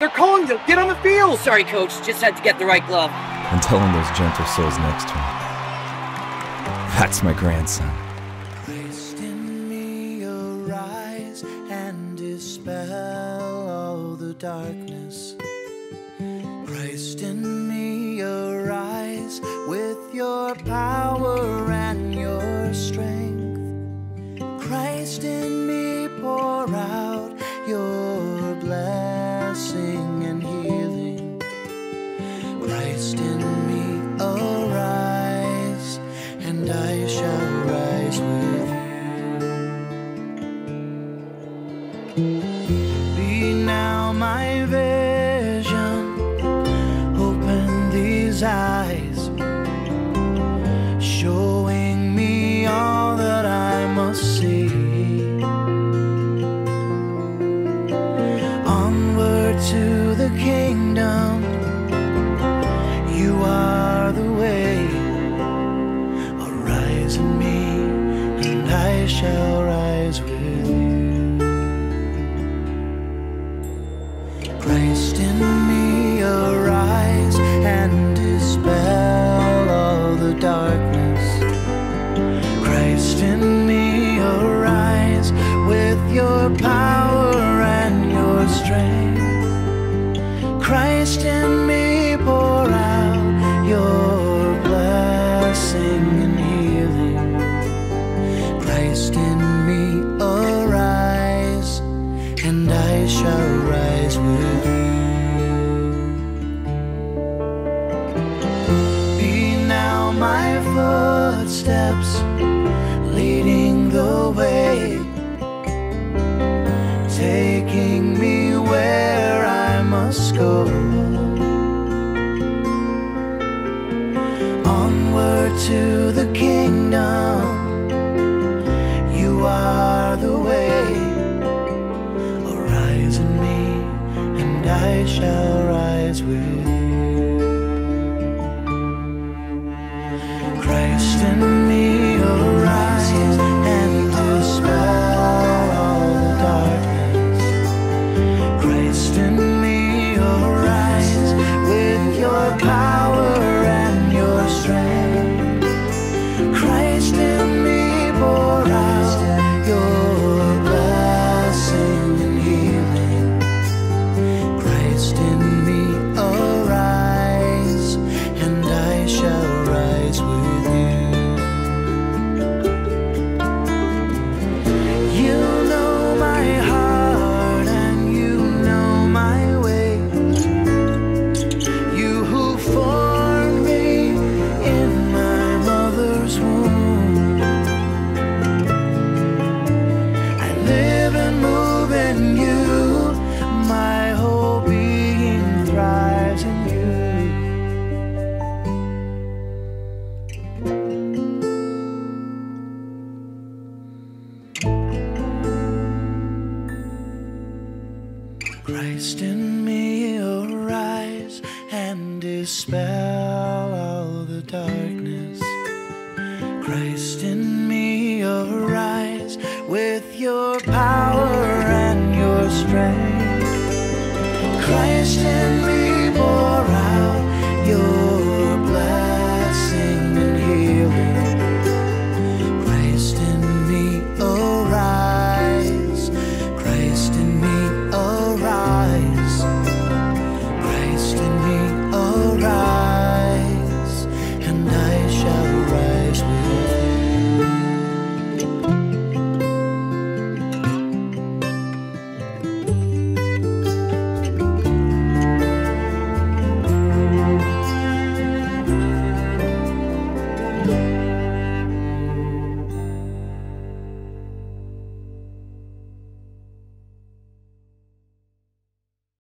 They're calling you. Get on the field. Sorry, coach. Just had to get the right glove. And telling those gentle souls next to me. That's my grandson. Christ in me arise and dispel all the darkness. Christ in me arise with your power and your strength. Christ in me pour out Be now my vision, open these eyes, showing me all that I must see. Onward to the kingdom, you are the way. Arise in me, and I shall rise with footsteps leading the way, taking me where I must go. Onward to the kingdom, you are the way. Arise in me, and I shall rise with you. Christ in Christ in me arise and dispel all the darkness. Christ in me arise with your power and your strength. Christ in me wish we